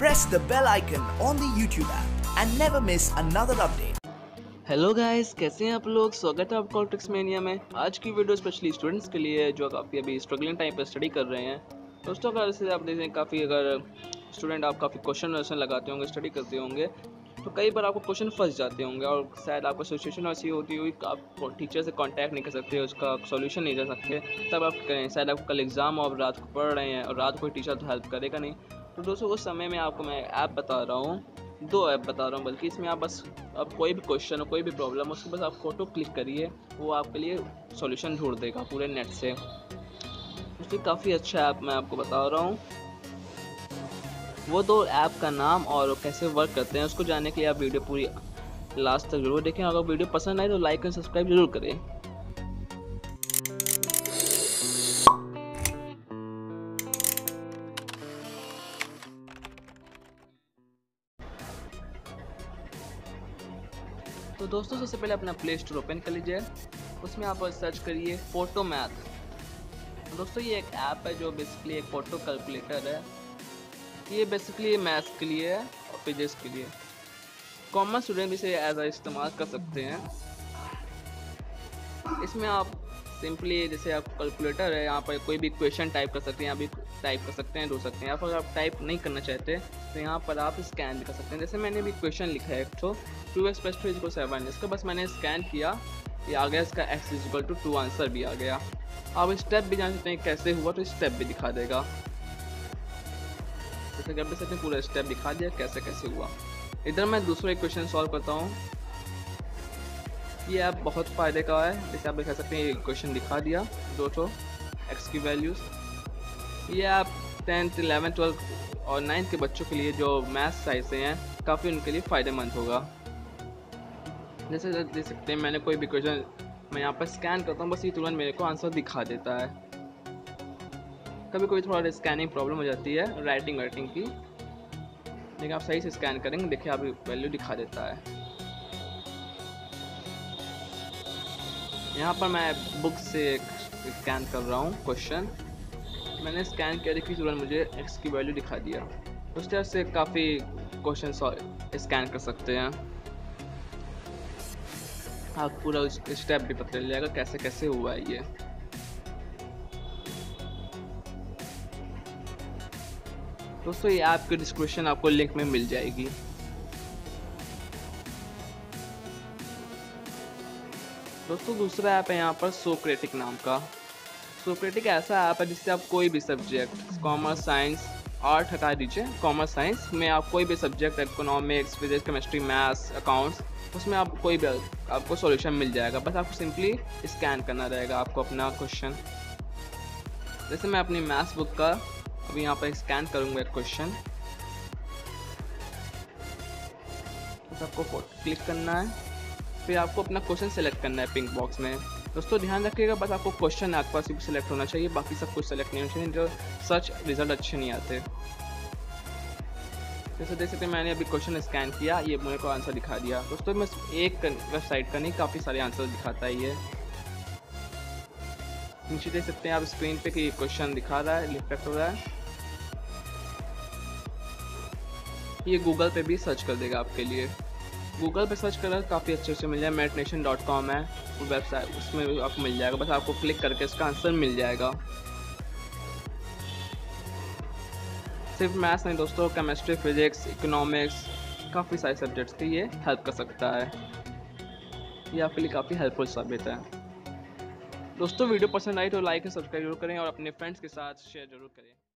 press the bell icon on the YouTube app and never miss another update. Hello guys कैसे हैं आप लोग? स्वागत है आपका ट्रिक्स मेनिया में। आज की वीडियो स्पेशली स्टूडेंट्स के लिए है जो काफ़ी अभी स्ट्रगलिंग टाइम पर स्टडी कर रहे हैं, दोस्तों अगर जैसे आप देखें, काफ़ी अगर स्टूडेंट आप काफ़ी क्वेश्चन वोश्चन लगाते होंगे स्टडी करते होंगे तो कई बार आपको क्वेश्चन फंस जाते होंगे और शायद आपको सिचुएशन ऐसी होती हुई आप टीचर से कांटेक्ट नहीं कर सकते, उसका सॉल्यूशन नहीं दे सकते। तब आप करें, शायद आप कल एग्ज़ाम और रात को पढ़ रहे हैं और रात को टीचर तो हेल्प करेगा नहीं। तो दोस्तों, उस समय में आपको मैं ऐप बता रहा हूँ। दो ऐप बता रहा हूँ, बल्कि इसमें आप बस अब कोई भी क्वेश्चन हो, कोई भी प्रॉब्लम हो, उसको बस आप फ़ोटो क्लिक करिए। वो आपके लिए सॉल्यूशन ढूंढ देगा पूरे नेट से। उसकी काफ़ी अच्छा ऐप मैं आपको बता रहा हूँ। वो दो ऐप का नाम और कैसे वर्क करते हैं, उसको जानने के लिए आप वीडियो पूरी लास्ट तक ज़रूर देखें। अगर वीडियो पसंद आए तो लाइक एंड सब्सक्राइब ज़रूर करें। तो दोस्तों, सबसे पहले अपना प्ले स्टोर ओपन कर लीजिए। उसमें आप सर्च करिए फ़ोटो मैथ दोस्तों, ये एक ऐप है जो बेसिकली एक फ़ोटो कैलकुलेटर है। ये बेसिकली मैथ्स के लिए है और फिजिक्स के लिए। कॉमन स्टूडेंट इसे एज आ इस्तेमाल कर सकते हैं। इसमें आप सिंपली जैसे आप कैलकुलेटर है, यहाँ पर कोई भी क्वेश्चन टाइप कर सकते हैं, यहाँ भी टाइप कर सकते हैं ढूंढ सकते हैं। या फिर आप टाइप नहीं करना चाहते तो यहाँ पर आप स्कैन भी कर सकते हैं। जैसे मैंने भी क्वेश्चन लिखा है, एक तो टू एक्स प्लस टू इजको सेवन इसका बस मैंने स्कैन किया, ये आ गया इसका x equal to two answer भी आ गया। आप स्टेप भी जान सकते हैं कैसे हुआ तो स्टेप भी दिखा देगा। जैसे कि आप देख पूरा स्टेप दिखा दिया कैसे कैसे हुआ। इधर मैं दूसरा एक क्वेश्चन सॉल्व करता हूँ। ये ऐप बहुत फ़ायदे का है। जैसे आप दिखा सकते हैं, ये क्वेश्चन दिखा दिया दो ठो एक्स की वैल्यूज़ ये ऐप टेंथ इलेवन ट्वेल्थ और नाइन्थ के बच्चों के लिए जो मैथ साइड से हैं, काफ़ी उनके लिए फ़ायदेमंद होगा। जैसे देख सकते हैं, मैंने कोई भी क्वेश्चन मैं यहाँ पर स्कैन करता हूँ, बस ये तुरंत मेरे को आंसर दिखा देता है। कभी कभी थोड़ा स्कैनिंग प्रॉब्लम हो जाती है राइटिंग वाइटिंग की। लेकिन आप सही से स्कैन करेंगे, देखिए आप वैल्यू दिखा देता है। यहाँ पर मैं बुक से स्कैन कर रहा हूँ क्वेश्चन मैंने स्कैन किया, देखिए तुरंत मुझे एक्स की वैल्यू दिखा दिया। उस तरह से काफ़ी क्वेश्चन स्कैन कर सकते हैं। आप पूरा स्टेप भी पता चल जाएगा कैसे कैसे हुआ है ये। दोस्तों, ये ऐप की डिस्क्रिप्शन आपको लिंक में मिल जाएगी। दोस्तों, दूसरा ऐप है यहाँ पर सोक्रेटिक नाम का। सोक्रेटिक ऐसा ऐप है जिससे आप कोई भी सब्जेक्ट कॉमर्स साइंस आर्ट हटा दीजिए। कॉमर्स साइंस में आप कोई भी subject economics physics chemistry maths accounts उसमें आप कोई भी, आपको सॉल्यूशन मिल जाएगा। बस आपको सिंपली स्कैन करना रहेगा आपको अपना क्वेश्चन जैसे मैं अपनी मैथ्स बुक का अभी यहाँ पर स्कैन करूँगा एक क्वेश्चन आपको क्लिक करना है। फिर आपको अपना क्वेश्चन सेलेक्ट करना है पिंक बॉक्स में। दोस्तों, ध्यान रखिएगा, बस आपको क्वेश्चन आपके पास भी सिलेक्ट होना चाहिए, बाकी सब कुछ सेलेक्ट नहीं होना चाहिए, जो सर्च रिज़ल्ट अच्छे नहीं आते। जैसे देख सकते मैंने अभी क्वेश्चन स्कैन किया, ये मेरे को आंसर दिखा दिया। दोस्तों, मैं एक वेबसाइट का नहीं, काफ़ी सारे आंसर दिखाता है ये। नीचे देख सकते हैं, आप स्क्रीन पे कि क्वेश्चन दिखा रहा है रिफ्लेक्ट हो रहा है। ये गूगल पे भी सर्च कर देगा आपके लिए। गूगल पे सर्च करना काफ़ी अच्छे से मिल जाए। मेट नेशन डॉट कॉम है वेबसाइट उसमें आपको मिल जाएगा। बस आपको क्लिक करके इसका आंसर मिल जाएगा। सिर्फ़ मैथ्स नहीं दोस्तों केमिस्ट्री फिजिक्स इकोनॉमिक्स काफ़ी सारे सब्जेक्ट्स के ये हेल्प कर सकता है। ये आपके लिए काफ़ी हेल्पफुल साबित है। दोस्तों, वीडियो पसंद आई तो लाइक एंड सब्सक्राइब ज़रूर करें और अपने फ्रेंड्स के साथ शेयर ज़रूर करें।